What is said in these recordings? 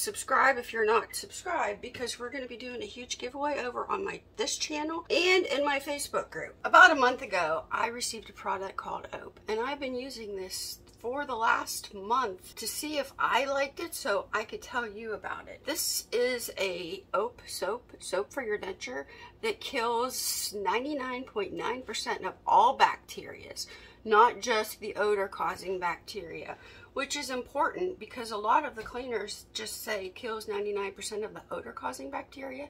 subscribe if you're not subscribed because we're going to be doing a huge giveaway over on my this channel and in my Facebook group. About a month ago, I received a product called Ope and I've been using this for the last month to see if I liked it so I could tell you about it. This is a Ope soap, soap for your denture that kills 99.9% of all bacterias, not just the odor causing bacteria which is important because a lot of the cleaners just say kills 99% of the odor causing bacteria.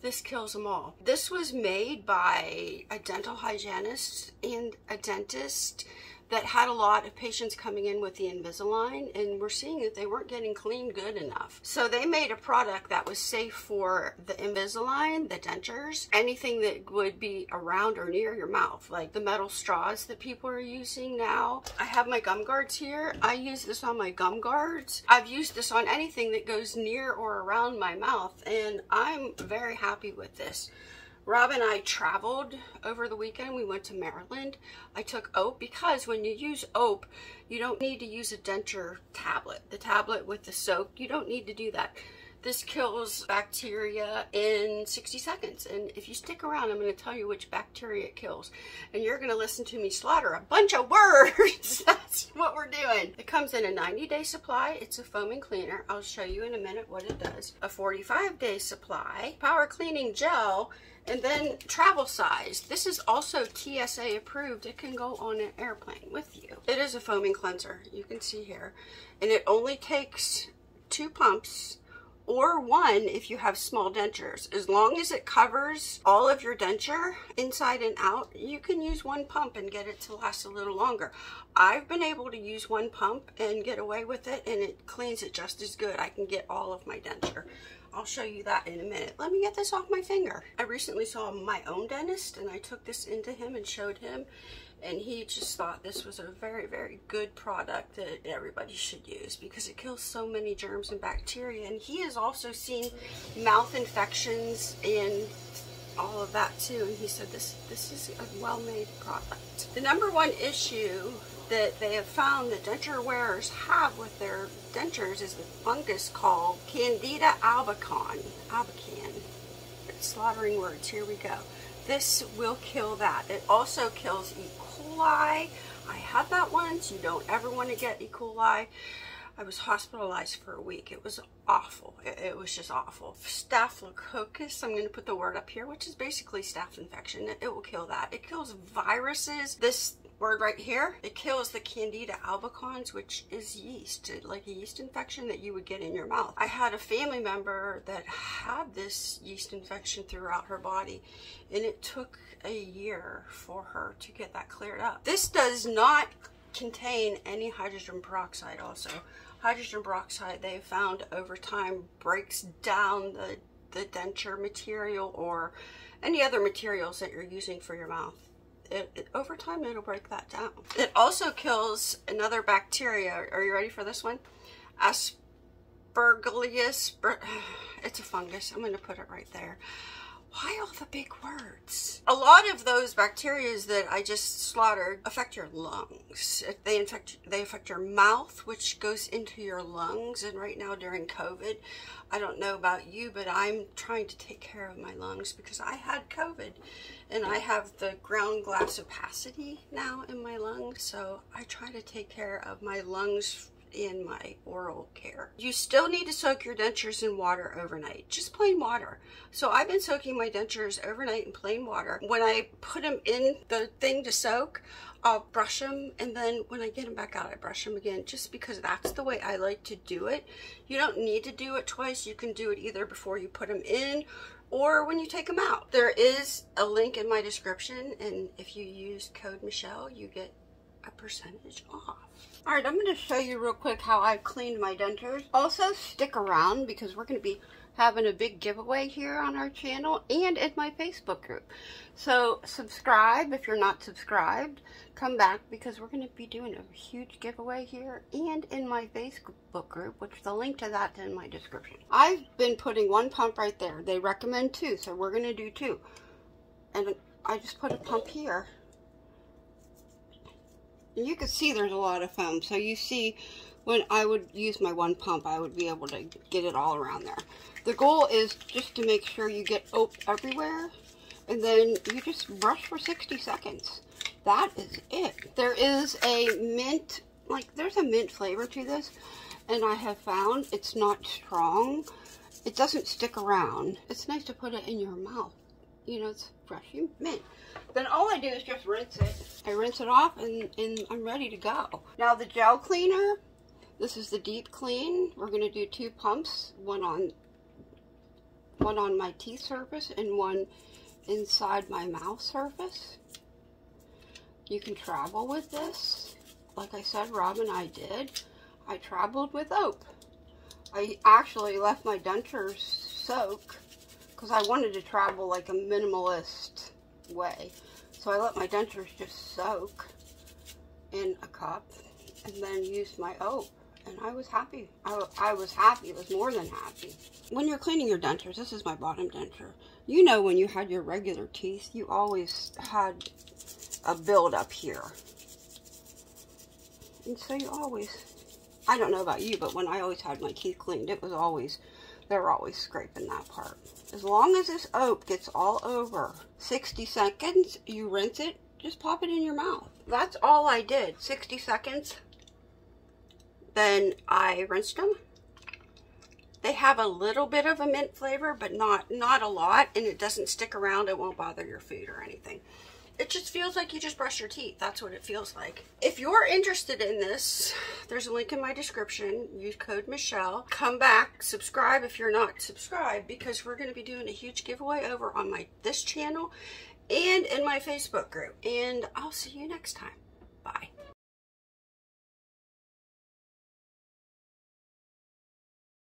This kills them all. This was made by a dental hygienist and a dentist that had a lot of patients coming in with the Invisalign and we're seeing that they weren't getting clean good enough. So they made a product that was safe for the Invisalign, the dentures, anything that would be around or near your mouth, like the metal straws that people are using now. I have my gum guards here. I use this on my gum guards. I've used this on anything that goes near or around my mouth and I'm very happy with this. Rob and I traveled over the weekend. We went to Maryland. I took OAP because when you use OAP, you don't need to use a denture tablet. The tablet with the soap, you don't need to do that. This kills bacteria in 60 seconds. And if you stick around, I'm going to tell you which bacteria it kills. And you're going to listen to me slaughter a bunch of words. That's what we're doing. It comes in a 90 day supply. It's a foaming cleaner. I'll show you in a minute what it does. A 45 day supply. Power cleaning gel and then travel size. This is also TSA approved. It can go on an airplane with you. It is a foaming cleanser. You can see here. And it only takes two pumps or one if you have small dentures. As long as it covers all of your denture inside and out, you can use one pump and get it to last a little longer. I've been able to use one pump and get away with it and it cleans it just as good. I can get all of my denture. I'll show you that in a minute. Let me get this off my finger. I recently saw my own dentist and I took this into him and showed him and he just thought this was a very, very good product that everybody should use because it kills so many germs and bacteria. And he has also seen mouth infections and all of that too. And he said this, this is a well-made product. The number one issue that they have found that denture wearers have with their dentures is the fungus called Candida albicans. Albican. Slaughtering words. Here we go. This will kill that. It also kills E. coli. I had that once. You don't ever want to get E. coli. I was hospitalized for a week. It was awful. It, it, was just awful. Staphylococcus, I'm going to put the word up here, which is basically staph infection. It, it will kill that. It kills viruses. This word right here, it kills the Candida albicans, which is yeast, like a yeast infection that you would get in your mouth. I had a family member that had this yeast infection throughout her body, and it took a year for her to get that cleared up. This does not contain any hydrogen peroxide also. Hydrogen peroxide they found over time breaks down the, the denture material or any other materials that you're using for your mouth it, it, over time it'll break that down. It also kills another bacteria. Are you ready for this one? Aspergillus. It's a fungus. I'm going to put it right there. Why all the big words? A lot of those bacteria that I just slaughtered affect your lungs. They infect they affect your mouth, which goes into your lungs. And right now during COVID, I don't know about you, but I'm trying to take care of my lungs because I had COVID and I have the ground glass opacity now in my lungs. So I try to take care of my lungs in my oral care. You still need to soak your dentures in water overnight, just plain water. So I've been soaking my dentures overnight in plain water. When I put them in the thing to soak, I'll brush them and then when I get them back out, I brush them again just because that's the way I like to do it. You don't need to do it twice. You can do it either before you put them in or when you take them out. There is a link in my description and if you use code Michelle, you get a percentage off. All right, I'm going to show you real quick how I cleaned my dentures. Also, stick around because we're going to be having a big giveaway here on our channel and in my Facebook group. So subscribe if you're not subscribed. Come back because we're going to be doing a huge giveaway here and in my Facebook group, which the link to that's in my description. I've been putting one pump right there. They recommend two, so we're going to do two. And I just put a pump here you can see there's a lot of foam. So you see when I would use my one pump, I would be able to get it all around there. The goal is just to make sure you get OAP everywhere, and then you just brush for 60 seconds. That is it. There is a mint, like there's a mint flavor to this, and I have found it's not strong. It doesn't stick around. It's nice to put it in your mouth. You know, it's fresh mint. Then all I do is just rinse it. I rinse it off and, and I'm ready to go. Now the gel cleaner, this is the deep clean. We're to do two pumps, one on one on my teeth surface and one inside my mouth surface. You can travel with this. Like I said, Rob and I did. I traveled with OAP. I actually left my dentures soak because I wanted to travel like a minimalist way. So I let my dentures just soak in a cup and then used my OAP and I was happy. I, I was happy. It was more than happy. When you're cleaning your dentures, this is my bottom denture. You know when you had your regular teeth, you always had a build up here. And so you always, I don't know about you, but when I always had my teeth cleaned, it was always, they were always scraping that part. As long as this OAP gets all over 60 seconds, you rinse it, just pop it in your mouth. That's all I did, 60 seconds. Then I rinsed them. They have a little bit of a mint flavor, but not, not a lot, and it doesn't stick around. It won't bother your food or anything. It just feels like you just brush your teeth. That's what it feels like. If you're interested in this, there's a link in my description. Use code Michelle. Come back, subscribe if you're not subscribed, because we're going to be doing a huge giveaway over on my this channel and in my Facebook group. And I'll see you next time.